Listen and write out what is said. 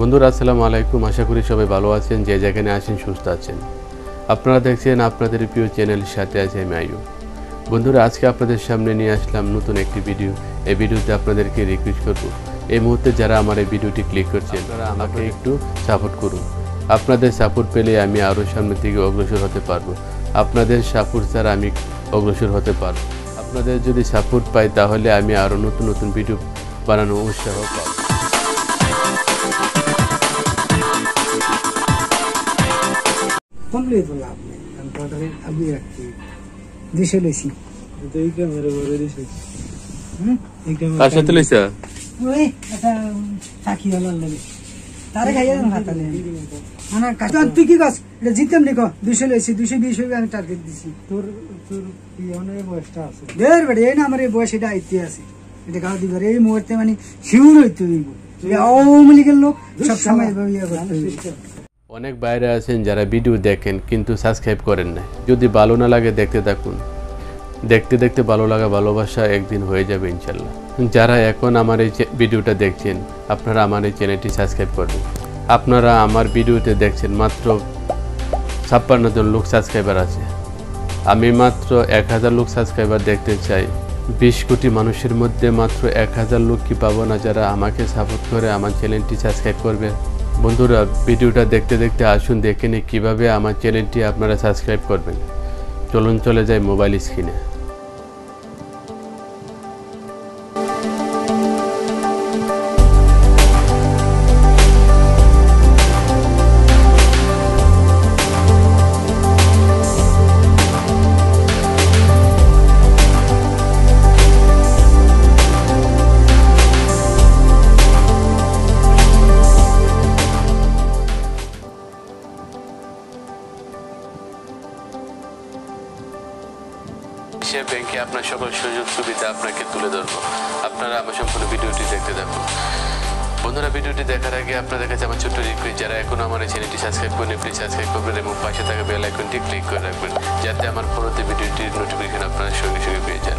বন্ধুরা আসসালামু আলাইকুম। আশা করি সবাই ভালো আছেন যে যেখানে আছেন সুস্থ আছেন। আপনারা দেখছেন আপনাদের প্রিয় চ্যানেলের সাথে আছে আমি আয়ু বন্ধুরা আজকে আপনাদের সামনে নিয়ে আসলাম নতুন একটি ভিডিও। এই ভিডিওতে আপনাদেরকে রিকোয়েস্ট করব। এই মুহূর্তে যারা আমার এই ভিডিওটি ক্লিক করছেন তারা আমাকে একটু সাপোর্ট করুন। আপনাদের সাপোর্ট পেলে আমি আরও সামনের দিকে অগ্রসর হতে পারব। আপনাদের সাপোর্ট ছাড়া আমি অগ্রসর হতে পারব। আপনাদের যদি সাপোর্ট পাই তাহলে আমি আরও নতুন নতুন ভিডিও বানানো উৎসাহ পাবো। কমপ্লিট লাভ নেই। কারণ কথাটা আপনি রাখছি দেশে লইছি। এই ক্যামেরা করে দিছি। হুম? এই ক্যামেরা কার সাথে লইছা? ওই একটা চাকি হলার লাগে। তারে খাইয়া দেন হাতালে আমার কাছে তুই কি কাজ এটা জিততাম নিকো দুশো লইছি দুশো বিশ হইবে আমি টার্গেট দিছি। তোর তোর কি বয়সটা আছে? বেড়ে এই না আমার এই বয়স এটা আইতে আছে। এটা গাও দিবার এই মুহূর্তে মানে শিউর হইতে আওয়ামী লীগের লোক সব সময় ইয়ে করতে। অনেক বাইরে আছেন যারা ভিডিও দেখেন কিন্তু সাবস্ক্রাইব করেন না যদি ভালো না লাগে দেখতে থাকুন। দেখতে দেখতে ভালো লাগা ভালোবাসা একদিন হয়ে যাবে ইনশাল্লাহ। যারা এখন আমার এই ভিডিওটা দেখছেন, আপনারা আমার এই চ্যানেলটি সাবস্ক্রাইব করবেন আপনারা আমার ভিডিওতে দেখছেন মাত্র ছাপ্পান্ন জন লোক সাবস্ক্রাইবার আছে। আমি মাত্র এক হাজার লোক সাবস্ক্রাইবার দেখতে চাই। বিশ কোটি মানুষের মধ্যে মাত্র এক হাজার লোক কি পাবো না যারা আমাকে সাপোর্ট করে আমার চ্যানেলটি সাবস্ক্রাইব করবে। বন্ধুরা, ভিডিওটা দেখতে দেখতে আসুন, দেখে নিই কীভাবে আমার চ্যানেলটি আপনারা সাবস্ক্রাইব করবেন। চলুন চলে যাই মোবাইল স্ক্রিনে সে ব্যাংকে আপনার সকল সুযোগ সুবিধা আপনাকে তুলে ধরবো? আপনারা আমার সম্পূর্ণ ভিডিওটি দেখতে থাকুন। বন্ধুরা, ভিডিওটি দেখার আগে আপনাদের কাছে আমার ছোট্ট রিকোয়েস্ট যারা এখন আমার এই চ্যানেলটি সাবস্ক্রাইব করেন প্লিজ সাবস্ক্রাইব করবেন এবং পাশে থাকা বেল আইকনটি ক্লিক করে রাখবেন, যাতে আমার পরবর্তী ভিডিওটির নোটিফিকেশন আপনারা সঙ্গে সঙ্গে পেয়ে যান।